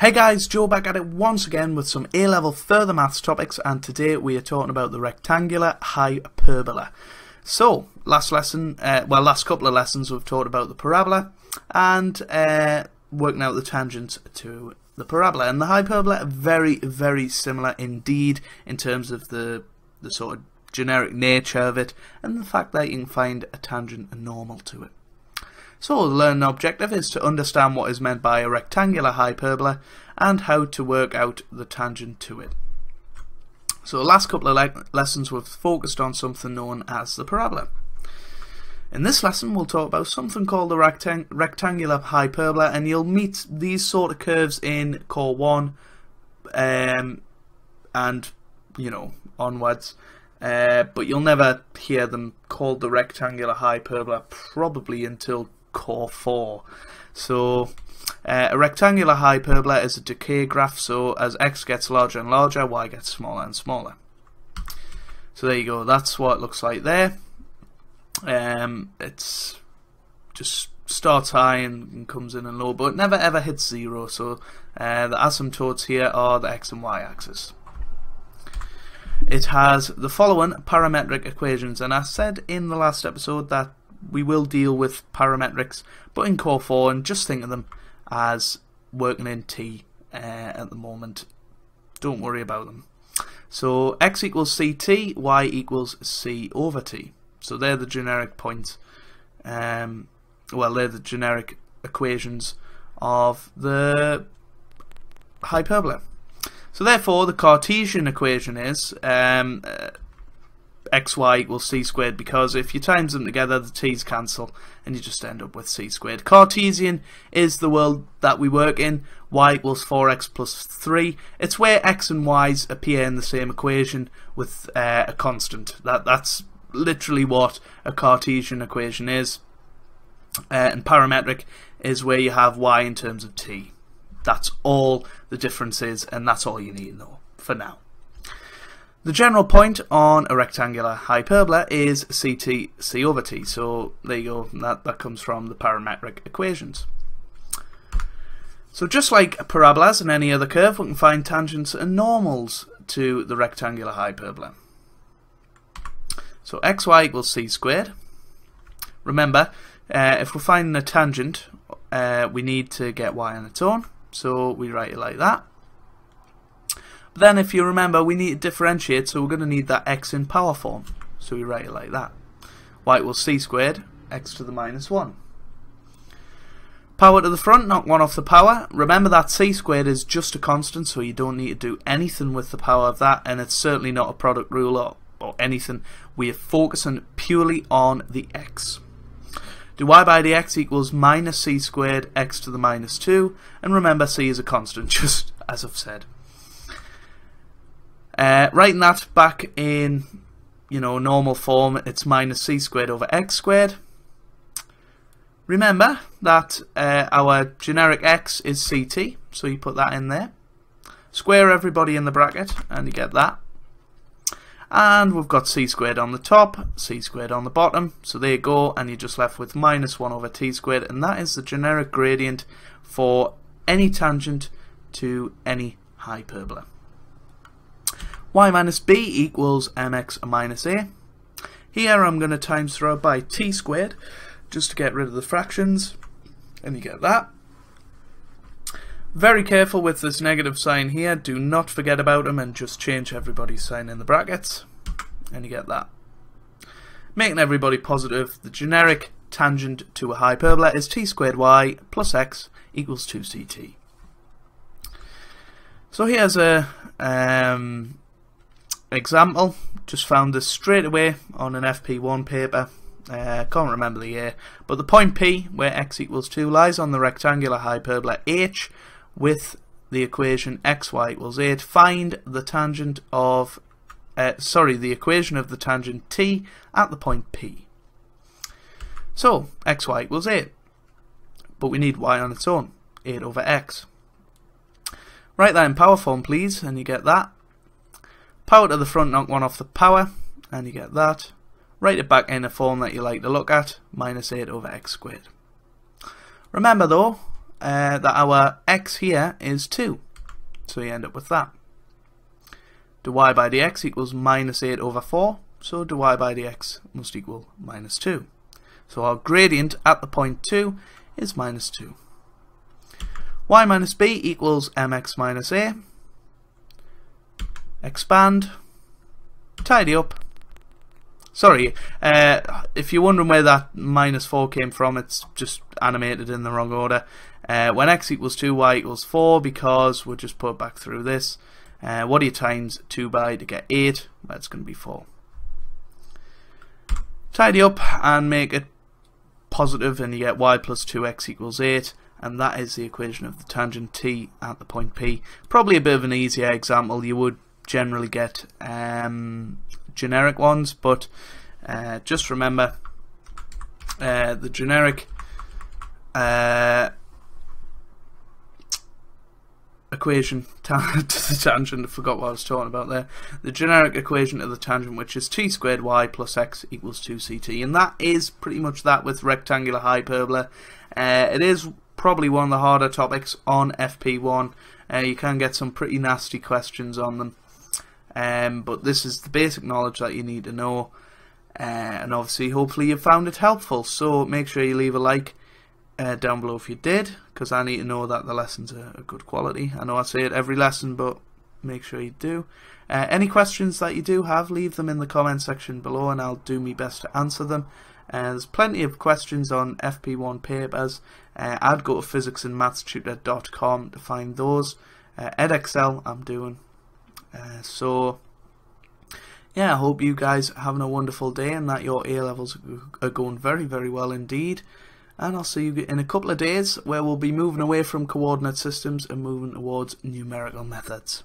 Hey guys, Joe back at it once again with some A-level further maths topics and today we are talking about the rectangular hyperbola. So, last lesson, uh, well last couple of lessons we've talked about the parabola and uh, working out the tangents to the parabola and the hyperbola are very very similar indeed in terms of the, the sort of generic nature of it and the fact that you can find a tangent and normal to it. So the learning objective is to understand what is meant by a rectangular hyperbola and how to work out the tangent to it. So the last couple of le lessons we've focused on something known as the parabola. In this lesson we'll talk about something called the rectang rectangular hyperbola and you'll meet these sort of curves in core 1 um, and you know onwards uh, but you'll never hear them called the rectangular hyperbola probably until core 4. So uh, a rectangular hyperbola is a decay graph, so as x gets larger and larger, y gets smaller and smaller. So there you go, that's what it looks like there. Um, it's just starts high and, comes in and low, but never ever hits zero, so uh, the asymptotes here are the x and y axis. It has the following parametric equations, and I said in the last episode that we will deal with parametrics, but in Core 4, and just think of them as working in T uh, at the moment. Don't worry about them. So x equals ct, y equals c over t. So they're the generic points. Um, well, they're the generic equations of the hyperbola. So therefore, the Cartesian equation is um, uh, xy equals c squared because if you times them together the t's cancel and you just end up with c squared. Cartesian is the world that we work in. y equals 4x plus 3. It's where x and y's appear in the same equation with uh, a constant. That That's literally what a Cartesian equation is. Uh, and parametric is where you have y in terms of t. That's all the difference is and that's all you need to know for now. The general point on a rectangular hyperbola is ct c over t. So there you go. That, that comes from the parametric equations. So just like parabolas and any other curve, we can find tangents and normals to the rectangular hyperbola. So xy equals c squared. Remember, uh, if we're finding a tangent, uh, we need to get y on its own. So we write it like that. But then if you remember, we need to differentiate, so we're going to need that x in power form. So we write it like that. y equals c squared, x to the minus 1. Power to the front, knock 1 off the power. Remember that c squared is just a constant, so you don't need to do anything with the power of that, and it's certainly not a product rule or, or anything. We are focusing purely on the x. dy by dx equals minus c squared x to the minus 2, and remember c is a constant, just as I've said. Uh, writing that back in, you know, normal form, it's minus c squared over x squared. Remember that uh, our generic x is ct, so you put that in there. Square everybody in the bracket, and you get that. And we've got c squared on the top, c squared on the bottom, so there you go, and you're just left with minus 1 over t squared, and that is the generic gradient for any tangent to any hyperbola y minus b equals mx minus a. Here I'm going to times through by t squared just to get rid of the fractions and you get that. Very careful with this negative sign here, do not forget about them and just change everybody's sign in the brackets and you get that. Making everybody positive, the generic tangent to a hyperbola is t squared y plus x equals 2ct. So here's a um, example, just found this straight away on an FP1 paper. Uh, can't remember the year, but the point P, where x equals 2, lies on the rectangular hyperbola H with the equation xy equals 8. Find the tangent of, uh, sorry, the equation of the tangent T at the point P. So, xy equals 8, but we need y on its own, 8 over x. Write that in power form, please, and you get that. Power to the front, knock one off the power, and you get that. Write it back in a form that you like to look at, minus 8 over x squared. Remember though, uh, that our x here is 2. So you end up with that. dy by dx equals minus 8 over 4, so dy by dx must equal minus 2. So our gradient at the point 2 is minus 2. y minus b equals mx minus a. Expand, tidy up, Sorry, uh, if you're wondering where that minus 4 came from, it's just animated in the wrong order. Uh, when x equals 2, y equals 4, because we'll just put back through this. Uh, what do you times 2 by to get 8? That's going to be 4. Tidy up and make it positive and you get y plus 2x equals 8 and that is the equation of the tangent t at the point P. Probably a bit of an easier example. You would generally get um, generic ones, but uh, just remember uh, the generic uh, equation to the tangent, I forgot what I was talking about there, the generic equation of the tangent which is t squared y plus x equals 2ct and that is pretty much that with rectangular hyperbola. Uh, it is probably one of the harder topics on FP1, uh, you can get some pretty nasty questions on them. Um, but this is the basic knowledge that you need to know. Uh, and obviously, hopefully, you found it helpful. So make sure you leave a like uh, down below if you did, because I need to know that the lessons are, good quality. I know I say it every lesson, but make sure you do. Uh, any questions that you do have, leave them in the comment section below, and I'll do my best to answer them. Uh, there's plenty of questions on FP1 papers. Uh, I'd go to physicsandmathstutor.com to find those. Uh, Edexcel, I'm doing uh, so, yeah, I hope you guys are having a wonderful day and that your A levels are going very, very well indeed. And I'll see you in a couple of days where we'll be moving away from coordinate systems and moving towards numerical methods.